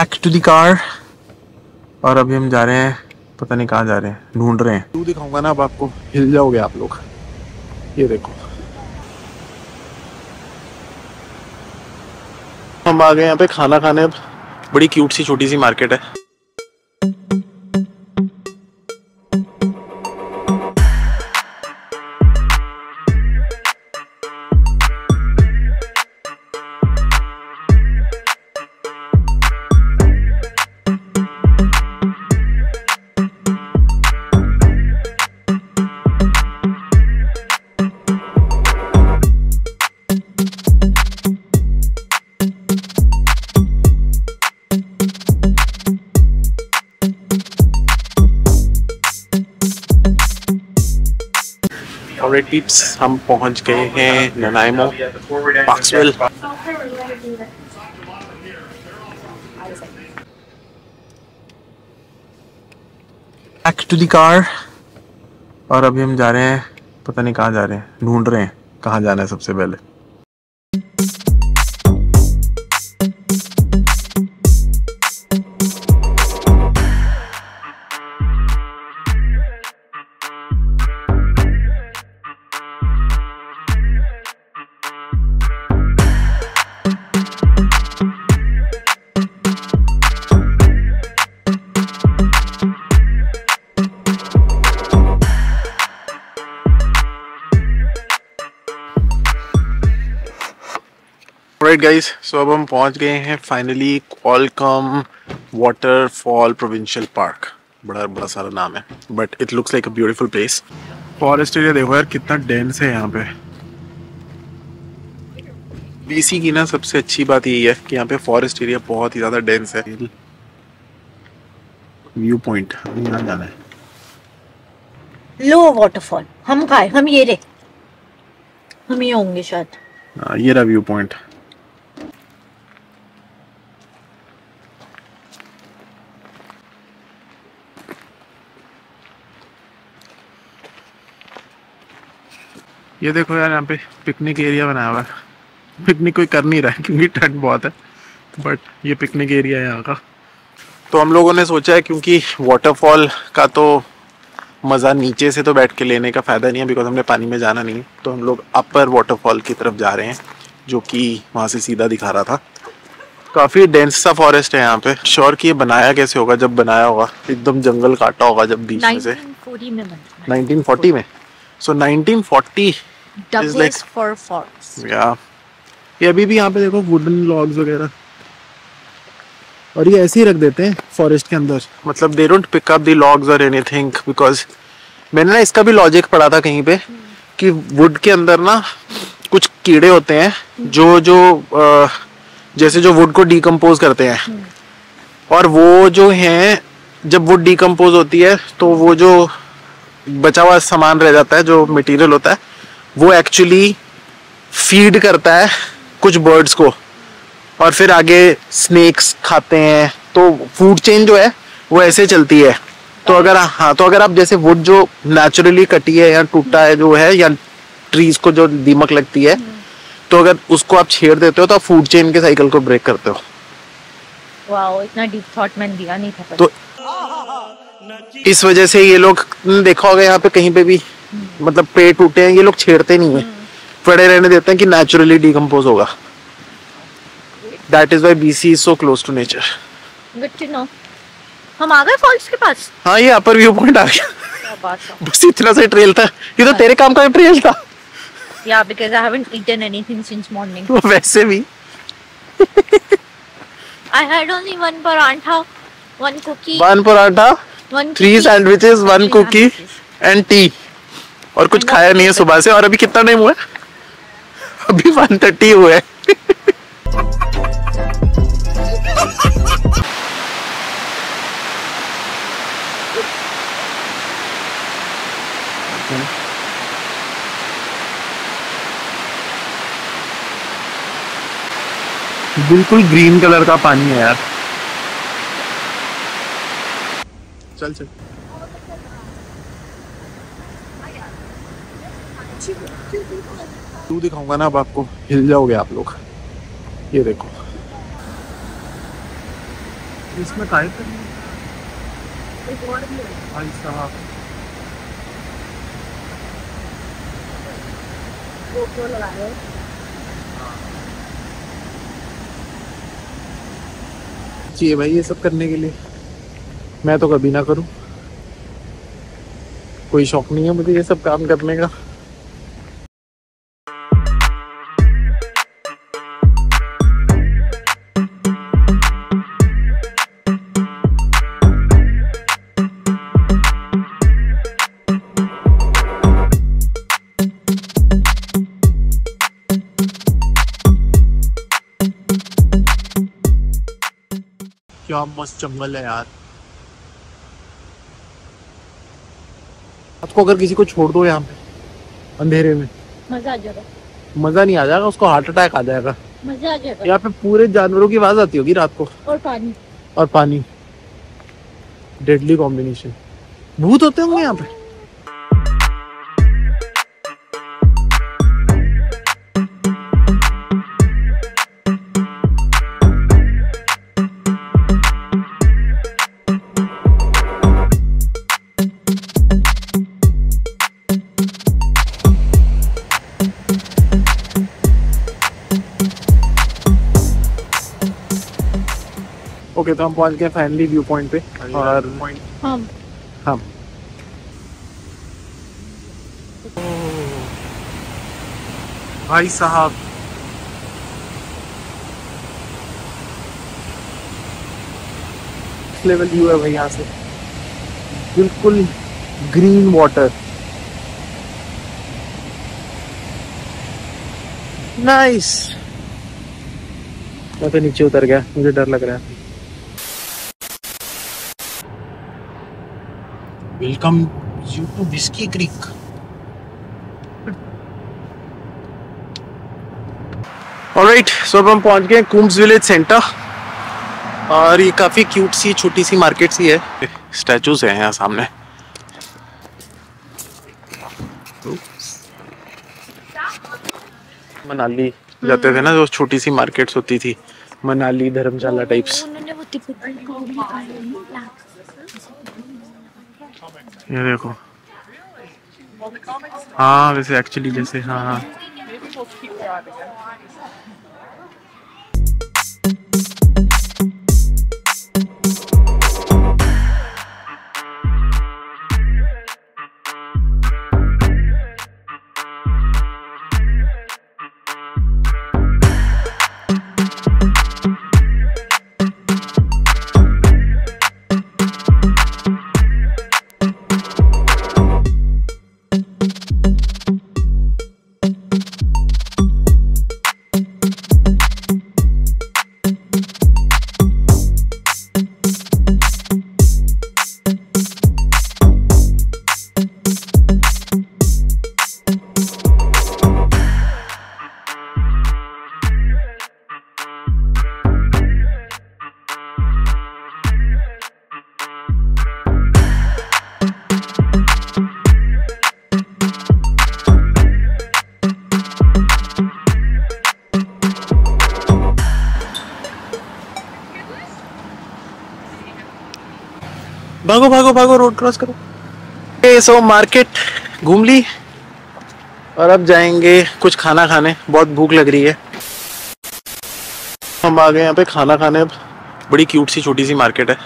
Back to the car और अभी हम जा रहे हैं, पता नहीं कहाँ जा रहे हैं, ढूंढ रहे हैं। तू दिखाऊँगा ना अब आपको, हिल जाओगे आप लोग। ये देखो। हम आ गए यहाँ पे खाना खाने अब। बड़ी क्यूट सी, छोटी सी मार्केट है। पीप्स हम पहुँच गए हैं Nanaimo Parksville back to the car और अभी हम जा रहे हैं, पता नहीं कहाँ जा रहे हैं, ढूंढ रहे हैं कहाँ जाना है सबसे पहले। राइट गाइस सो अब हम पहुँच गए हैं finally Qualicum waterfall provincial park बड़ा बड़ा सारा नाम है but it looks like a beautiful place forest area देखो यार कितना डेंस है यहाँ पे। बीसी की ना सबसे अच्छी बात यही है कि यहाँ पे फॉरेस्ट एरिया बहुत ही ज़्यादा डेंस है। व्यू पॉइंट यहाँ जाना है। लो वाटरफॉल हम खाए हम ये रे हम ये होंगे शायद। हाँ, ये रहा व्यू पॉइंट ये देखो यार यहाँ पे पिकनिक एरिया बनाया हुआ है। पिकनिक कोई कर नहीं रहा है क्योंकि ठंड बहुत है। बट ये पिकनिक एरिया है यहाँ का। तो हम लोगों ने सोचा है क्योंकि वाटरफॉल का तो मज़ा नीचे से तो बैठ के लेने का फ़ायदा नहीं है बिकॉज़ हमने पानी में जाना नहीं है। तो हम लोग अपर वाटरफॉल की तरफ़ जा रहे हैं जो कि वहाँ से सीधा दिखा रहा था। काफ़ी डेंस सा फॉरेस्ट है यहाँ पे। श्योर कि ये बनाया कैसे होगा? जब बनाया होगा एकदम जंगल काटा होगा जब बीच में से। 1940 में 1940 में। 1940 like- फॉर फॉरेस्ट या ये अभी भी यहाँ पे देखो वुडन लॉग्स वगैरह। और ये ऐसे ही रख देते हैं फॉरेस्ट के अंदर। मतलब they don't pick up the logs और एनीथिंग बिकॉज़ मैंने ना इसका भी लॉजिक पढ़ा था कहीं पे कि वुड के अंदर ना कुछ कीड़े होते हैं जो जो जैसे जो वुड को डिकम्पोज करते हैं। और वो जो हैं जब वुड डिकम्पोज होती है तो वो जो बचा हुआ सामान रह जाता है जो मटेरियल होता है वो एक्चुअली फ़ीड करता है कुछ बर्ड्स को। और फिर आगे स्नेक्स खाते हैं। तो फ़ूड चेन जो है वो ऐसे चलती है। तो अगर हाँ तो अगर आप जैसे वुड जो नेचुरली कटी है या टूटा है जो है या ट्रीज को जो दीमक लगती है तो अगर उसको आप छेड़ देते हो तो आप फ़ूड चेन के साइकिल को ब्रेक करते हो। वाओ इतना डीप थॉट मैंने दिया नहीं था। तो इस वजह से ये लोग देखा होगा यहाँ पे कहीं पे भी मतलब पेड़ टूटे हैं ये लोग छेड़ते नहीं है। पड़े रहने देते हैं कि नेचुरली डिकम्पोज होगा। That is why BC is so close to nature good to know हम आ गए फॉल्स के पास? हाँ ये अपर व्यू पॉइंट आ गया। है। बस इतना सा ट्रेल था। ये तो तेरे काम का ट्रेल था। Because I haven't eaten anything since morning. वो वैसे भी। I had only one parantha, one cookie, one paratha one three sandwiches one cookie and tea और कुछ खाया नहीं है सुबह से और अभी कितना टाइम हुआ अभी वन थर्टी हुआ है। बिल्कुल ग्रीन कलर का पानी है यार। चल चल। तू दिखाऊँगा ना अब आपको। हिल जाओगे आप लोग। ये देखो। इसमें काय भाई साहब। चाहिए भाई ये सब करने के लिए। मैं तो कभी ना करूँ। कोई शौक नहीं है मुझे ये सब काम करने का। क्या मस्त जंगल है यार। आपको अगर किसी को छोड़ दो यहाँ पे अंधेरे में। मज़ा आ जाएगा। मज़ा नहीं आ जाएगा उसको हार्ट अटैक आ जाएगा। मज़ा आ जाएगा। यहाँ पे पूरे जानवरों की आवाज़ आती होगी रात को। और पानी। और पानी। डेडली कॉम्बिनेशन भूत होते होंगे यहाँ पे। ओके तो हम पहुँच गए फाइनली व्यू पॉइंट पे और हम। हम। भाई साहब। लेवल व्यू है भाई यहाँ से। बिल्कुल ग्रीन वाटर नाइस मैं तो नीचे उतर गया मुझे डर लग रहा है। Welcome you to Whiskey Creek alright so अब हम पहुँच गए कुम्स विलेज सेंटर और ये काफ़ी क्यूट सी छोटी सी मार्केट सी है। स्टैचूज हैं यहाँ सामने। मनाली जाते थे ना जो छोटी सी मार्केट्स होती थी। मनाली धर्मशाला टाइप्स उन्होंने वो टिकट को भी निकाली ये देखो। हाँ वैसे एक्चुअली जैसे हाँ हाँ। भागो भागो रोड क्रॉस करो। ए सो मार्केट घूम ली। और अब जाएँगे कुछ खाना खाने। बहुत भूख लग रही है। हम आ गए यहाँ पे खाना खाने। अब बड़ी क्यूट सी, छोटी सी मार्केट है।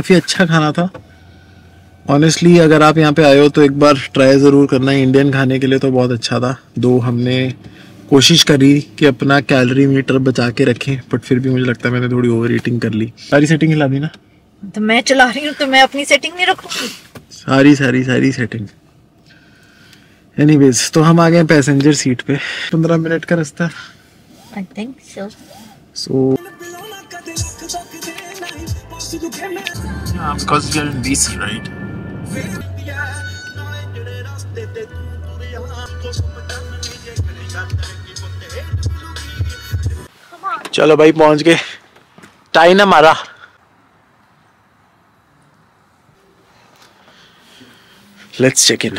काफ़ी अच्छा खाना था। ऑनेस्टली अगर आप यहाँ पे आए हो तो एक बार ट्राई ज़रूर करना इंडियन खाने के लिए तो बहुत अच्छा था। दो हमने कोशिश करी कि अपना कैलोरी मीटर बचा के रखें बट फिर भी मुझे लगता है मैंने थोड़ी ओवर ईटिंग कर ली। सारी सेटिंग हिला दी ना? तो मैं चला रही हूँ तो मैं अपनी सेटिंग नहीं रखूँगी। सारी सारी सारी सेटिंग एनीवेज तो हम आ गए पैसेंजर सीट पे। पंद्रह मिनट का रास्ता। I think so so because you're in BC, right? चलो भाई पहुँच गए। टाई ना मारा। Let's check in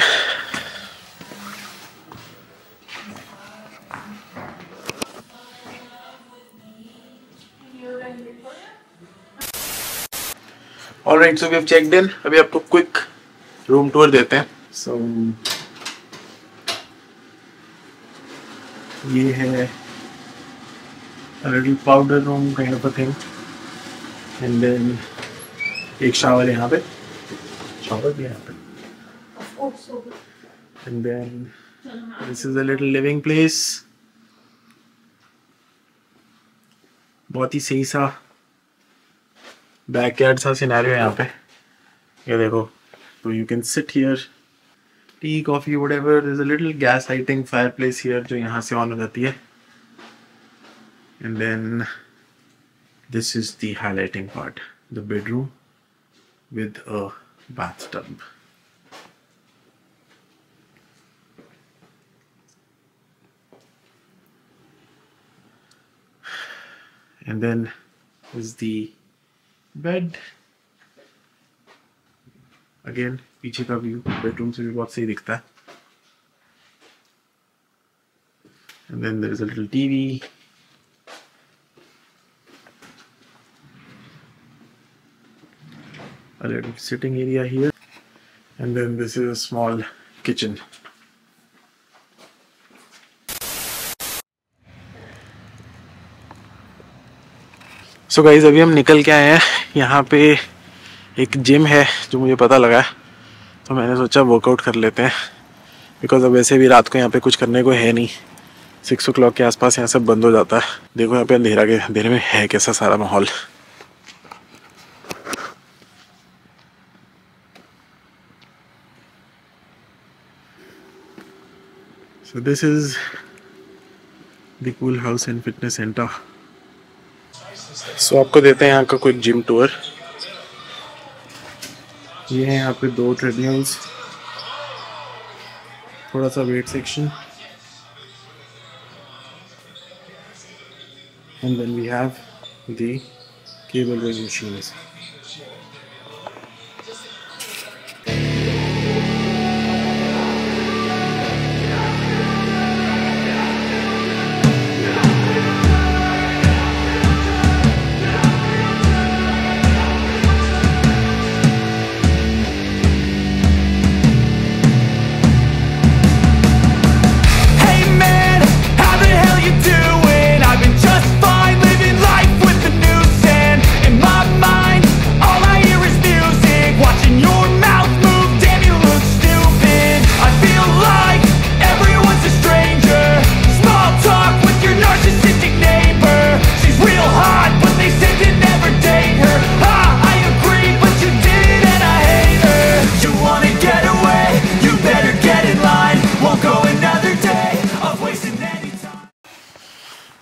alright so we have checked in अभी आपको क्विक रूम टूर देते हैं सो ये है a little powder room kind of a thing and then एक शावर यहाँ पे शावर भी यहाँ पे and then this is a little living place बहुत ही सही सा बैक यार्ड सा सिनेरियो यहाँ पे। ये देखो तो you can sit here tea coffee whatever is a little gas lighting fireplace here जो यहाँ से ऑन हो जाती है। And then this is the highlighting part the bedroom with a bathtub and then is the bed again पीछे का view bedroom से भी बहुत सही दिखता है and then there is a little TV a little sitting area here and then this is a small kitchen So so guys अभी हम निकल के आए हैं। यहाँ पे एक जिम है, जो मुझे पता लगा है। तो मैंने सोचा वर्कआउट कर लेते हैं। बिकॉज़ अब वैसे भी रात को यहाँ पे कुछ करने को है नहीं। सिक्स ओ क्लॉक के आसपास यहाँ सब बंद हो जाता है। देखो यहाँ पे अंधेरा के, अंधेरे में है कैसा सारा माहौल। This is the Cool House and Fitness Center. सो आपको देते हैं यहाँ का कोई जिम टूर ये है यहाँ पे दो ट्रेडमिल्स थोड़ा सा weight section and then we have the cable wedge machine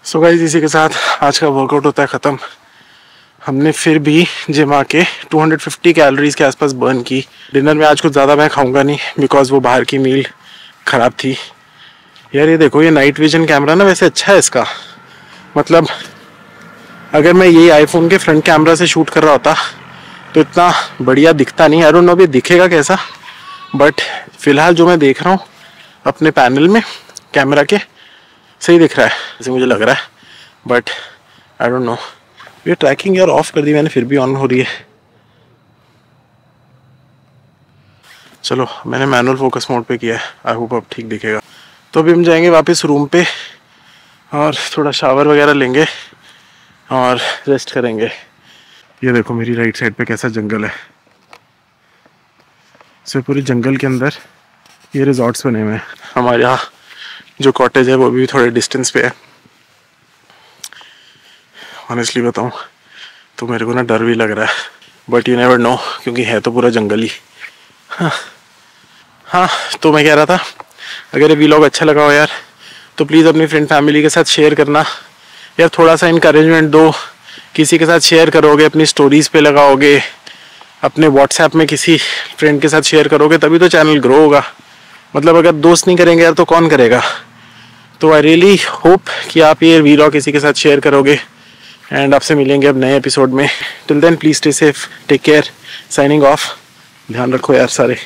so so guys इसी के साथ आज का वर्कआउट होता है ख़त्म। हमने फिर भी जिम आके 250 कैलोरीज के आसपास बर्न की। डिनर में आज कुछ ज़्यादा मैं खाऊँगा नहीं बिकॉज़ वो बाहर की मील ख़राब थी। यार ये देखो, ये नाइट विजन कैमरा ना वैसे अच्छा है इसका। मतलब अगर मैं ये आईफोन के फ्रंट कैमरा से शूट कर रहा होता तो इतना बढ़िया दिखता नहीं। नो अभी दिखेगा कैसा बट फ़िलहाल जो मैं देख रहा हूँ, अपने पैनल में कैमरा के सही दिख रहा है, जैसे मुझे लग रहा है बट आई डोंट नो ये ट्रैकिंग यार ऑफ़ कर दी मैंने, फिर भी ऑन हो रही है। चलो, मैंने मैनुअल फोकस मोड पे किया है। आई होप अब ठीक दिखेगा। तो अभी हम जाएँगे वापस रूम पे और थोड़ा शावर वगैरह लेंगे और रेस्ट करेंगे। ये देखो मेरी राइट साइड पे कैसा जंगल है। इसमें पूरे जंगल के अंदर ये रिजॉर्ट्स बने हुए हैं। हमारे यहाँ जो कॉटेज है, वो भी थोड़े डिस्टेंस पे है। ऑनेस्टली बताऊँ तो मेरे को ना डर भी लग रहा है। बट यू नेवर नो क्योंकि है तो पूरा जंगल ही। हाँ। हाँ तो मैं कह रहा था, अगर ये वीलॉग अच्छा लगा हो यार तो प्लीज़ अपनी फ्रेंड फैमिली के साथ शेयर करना। यार थोड़ा सा इंकरेजमेंट दो। किसी के साथ शेयर करोगे, अपनी स्टोरीज पे लगाओगे, अपने व्हाट्सएप में किसी फ्रेंड के साथ शेयर करोगे, तभी तो चैनल ग्रो होगा। मतलब अगर दोस्त नहीं करेंगे यार तो कौन करेगा? तो आई रियली होप कि आप ये वीलॉग किसी के साथ शेयर करोगे एंड आपसे मिलेंगे अब नए एपिसोड में। Till then please stay safe take care signing off ध्यान रखो यार सारे।